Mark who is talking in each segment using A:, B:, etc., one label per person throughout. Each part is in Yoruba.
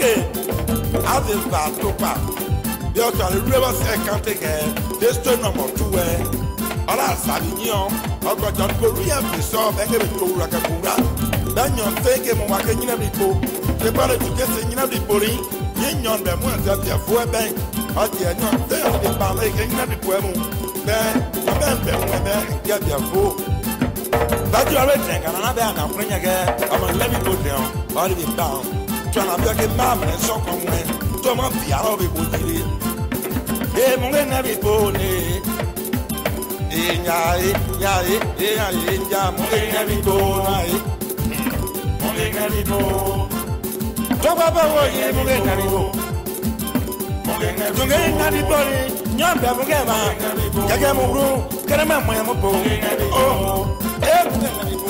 A: sókè àti ìgbà tó pa bí ọkọ̀ rírú ẹ̀wọ̀n sí ẹ̀ka tẹ̀kẹ́ dẹ́sítọ́ nọmọ̀ tù ẹ̀ ọ̀là àṣàbí yíyan ọgbọ̀jọ̀ nítorí ẹ̀ fi sọ ẹ̀kẹ́ mi tó wúra kẹ́kọ̀ọ́ wúra lẹ́yìn ọ̀sẹ̀ ẹ̀kẹ́ mu wá kẹ́ nyínà mi kó ẹgbẹ́ rẹ̀ tún kẹ́sẹ̀ nyínà mi borí yíyan rẹ̀ mú ẹ̀sẹ̀ tiẹ̀ fún ẹ bẹ́ẹ̀ ọtí ẹ̀ ní ọ̀sẹ̀ ọ̀dẹ̀ balẹ̀ ẹ̀kẹ́ nyínà mi kó ẹ mu bẹ́ẹ̀ ọbẹ̀ bẹ̀ mú ẹ bẹ́ẹ̀ ẹ̀kẹ́ tiẹ̀ fún dájú ọ̀rẹ́ tẹ̀ kànáà bẹ́ẹ̀ àná fún ẹ̀yẹ kẹ́ ọmọ lẹ́mí tó dẹ̀ ọ́ ọ́ tɔnɔ bɛ kɛ maa minɛ sɔkɔ mɛ tɔmɔ fiyaraw bɛ bɔ jiri ee mun kɛ ne bɛ bɔ ne ye ee nya ye nya ye ee nya ye nya mun kɛ ne bɛ bɔ na ye mun kɛ ne bɛ bɔ dɔgba bɛ wo ye mun kɛ ne bɛ bɔ mun kɛ ne bɛ bɔ ne ɲɔ bɛ mun kɛ ma jɛgɛ mu ru kɛnɛmɛ mɔɲɛ mu bɔ o ee mun kɛ ne bɛ bɔ.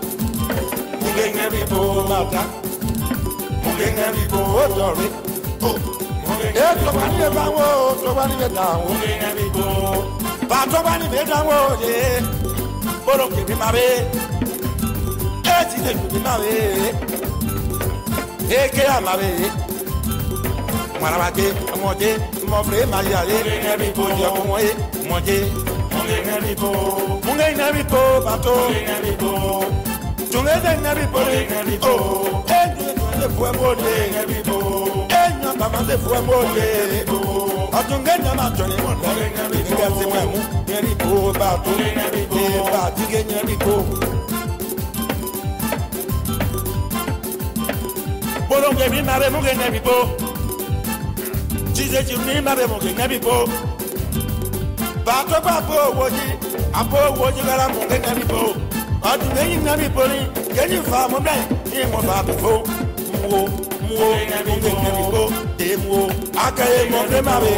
A: Mugengabibo mata Mugengabibo odore E tó bá níbẹ̀ bá wọ́n o oh, tó bá níbẹ̀ dà wọ́n. Mugengabibo. Eh, bá tó bá níbẹ̀ dà wọ́n o yé. Bọ́lọ̀ kìíní máa bẹ́. E eh, ti lè kìíní máa bẹ́. E eh, kéèyàn máa bẹ́. Mọ̀ràbàdé mọ̀dé mọ̀fẹ́ máa yà yé. Mugengabibo. Mọ̀jẹ̀ mọ̀ yé mọ̀dé. Mugengabibo. Mugengabibo bàtó. Mugengabibo. tungeze ngebibole ngebibo enyo masefuwe mbole ngebibo enyo ngamasefuwe mbole ngebibo atungenya matoni mbole ngebibo ngesimwemu ngebibo batu ngebibo batige ngebibo bolonge mi mare muge ngebibo jizeji mi mare muge ngebibo batu kwa po woji apo woji kala muge ọdún méjì náà mi borí kéjì fa mú bẹ́ẹ̀ kí n wọ́n fa kókó mú o mú o mú kéjì mi kó dé mú o akẹ́yẹ mọ̀ fẹ́ máa wẹ̀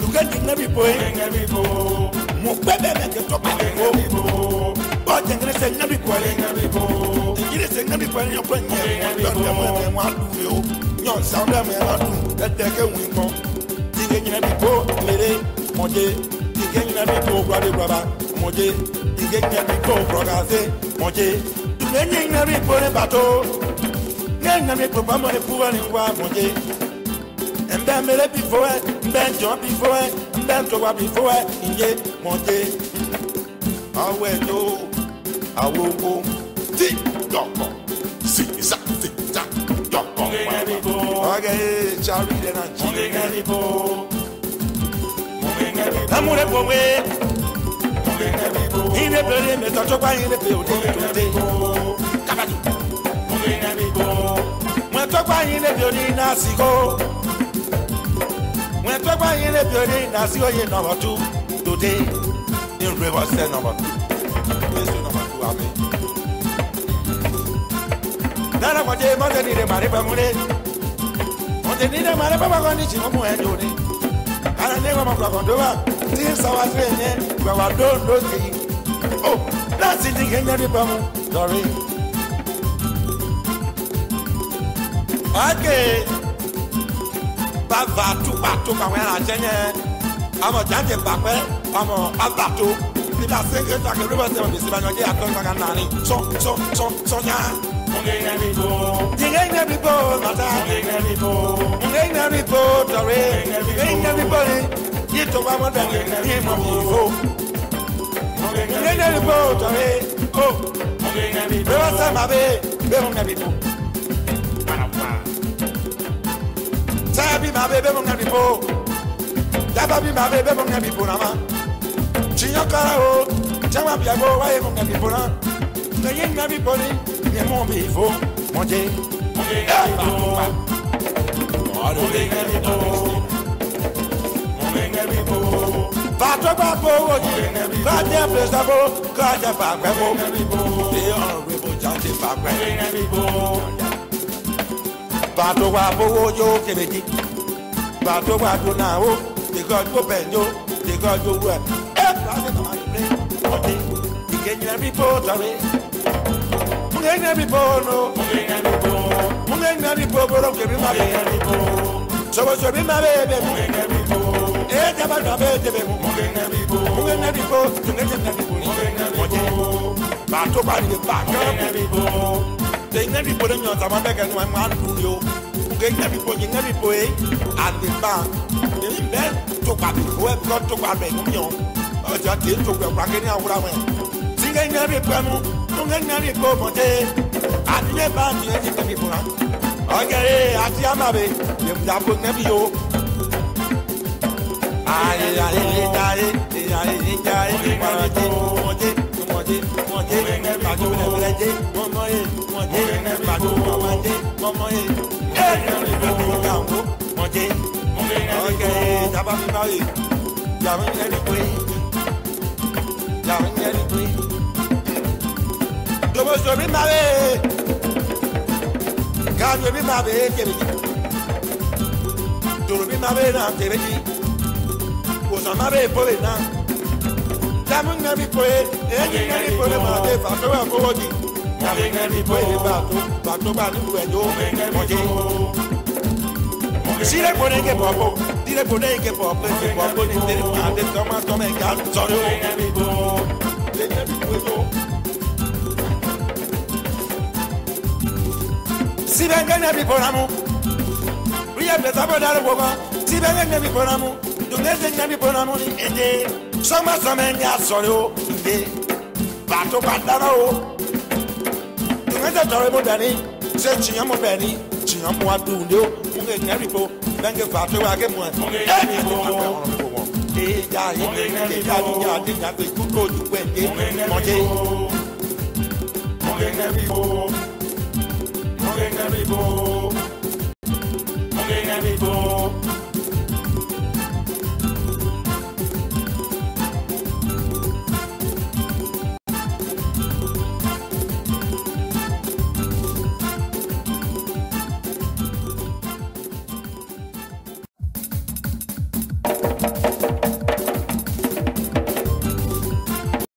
A: dùkẹ́jì náà mi borí mú pẹ́bẹ́ mẹ́ kẹ́tọ́ pàdé kó bọ́ọ̀jẹ̀ kẹ́lẹ́ sẹ́ náà mi kọ́ ẹ̀ ìyírí sẹ́ náà mi kọ́ ẹ̀ yọ̀pọ̀ ìyẹn yọ̀n tẹ́ mọ́ ẹ̀ wọ́n á dùn rẹ̀ o yọ̀n sáwọn ẹ̀ wọ́n á dùn tẹ́tẹ́ kẹ́ wù nǹkan tìkẹ́ nyina mi kó lére mọ̀jẹ́ tìkẹ́ nyina mi kó gbadé gbaba mọ̀jẹ́ ye nye mi ko progase moje ye nye nye mi pore bato ye nye mi ko bamore puwa ni wa moje mbe mere before mbe njo before mbe ntowa before iye moje awo ejo awo ngo ti dọkọ si sa ti ta dọkọ mọ ọgẹ sari de na ji. amúrẹ́ bọ̀ wé. Ine pere me ta chokwa ine pe o de to de. Kabadu. Mwen chokwa ine pe o ni nasiko. Mwen chokwa ine pe number 2 today. In reverse set number 2. Yes, number 2 amen. Dara kwa je mo ne. Mo de ni ko ni chi mo mu e ne ko mo ko ba thieves our training, where I don't know thee. Oh, that's it, the Henry Bamu, sorry. Okay. Bàbá tó bá tó kàwé àjẹ́ yẹn. Àmọ̀ jáde bàpẹ́, àmọ̀ bàbá tó. Nígbà tí ó ta kí olúbọ̀ sẹ́wọ̀n bèsì báyọ̀ ní àtọ́ ìgbàgbà nàní. Sọ sọ sọ sọ yá. Ǹjẹ́ iná mi bò? Ǹjẹ́ iná mi bò? Màtá. Ǹjẹ́ iná mi bò? Ǹjẹ́ tọba mọ dàgbẹ nàní mọ òwò. Nyɛnyɛ libo tɔye o. Bɛɛ sɛ ma be bɛɛ mɔ ŋa bi bo. Saya bi ma be bɛɛ mɔ ŋa bi bo. Daba bi ma be bɛɛ mɔ ŋa bo na ma. Tiɲɛ kala o, jama bi a wa ye mɔ ŋa bo na. Nyɛnyɛ ŋa bi bo ni, nyɛ mɔ bi fo, mɔ je. Mɔ bo wa. bo. Bato Patrokwa po oji, kaje presa po, kaje pakwe po. po na o, the God go benjo, the God go ni Ejaba dabe jebe mu. Muge nebi bo. Muge nebi bo. Tunete nebi bo. Muge nebi bo. Bato bari de ba. Muge nebi bo. Te nebi bo de nyo zama beke nwa mwa tu yo. Muge nebi bo ye nebi bo e. Ate ba. Ebi bɛ tukpa bi. O ye kura tukpa bɛ nu yɔ. Ɔjà te tukpa kura kɛ ni awura wɛ. Tige nebi bɛ ayé ayé ní jayé ayé ní jayé ìpàdé ìmọ̀dé ìmọ̀dé ìmọ̀dé ìpàdé ìmọ̀dé mọ̀mọ́yé ìmọ̀dé ìpàdé ìmọ̀dé mọ̀mọ́yé ìpàdé ìmọ̀dé ọ̀gẹ̀ ìjábáfímáyé yàrá ń yẹ ní pé yàrá ń yẹ ní pé domoso mi ma be gaado mi ma be kebe ji doro mi ma be na kebe ji wòsàmá bẹ́ẹ̀ pọ́lẹ̀ náà. Dàmú ńlá mi pọ́lẹ̀ ẹ̀yìn ńlá mi pọ́lẹ̀ máa dé fàtọ́wà kówó di. Dàmú ńlá mi pọ́lẹ̀ bàtó bàtó bá nílùú ẹ̀ tó ọ̀jẹ̀. Sílẹ̀ kò ní kẹ́ bọ̀ọ̀bọ̀ sílẹ̀ kò ní kẹ́ bọ̀ọ̀bọ̀ kẹ́ bọ̀ọ̀bọ̀ ní tẹ́lẹ̀ máa dé tọ́mọ tọ́mọ ẹ̀ka sọ̀rọ̀ o. Síbẹ̀ ńgẹ́ ní ẹbí pọ̀nàmú. Ríyẹ̀ bẹ̀sábọ̀ dárí wọ̀ kan. Síbẹ̀ ńgẹ́ ní ẹbí pọ̀nàmú dunese nyabi bona nu ni ede sọgbẹsọgbẹ ni asọri o ide bato patana o dunese tọrọ ebo dani se tiyan mo bẹ ni tiyan mo adu ne o nge nyabi bo nge bato wa ke mo ẹ ẹni bo eja ebe nge ja dunya adi nyagbe kuko dugbe de mọde. Mo ge nyabi bo, mo ge nyabi bo, mo ge nyabi bo.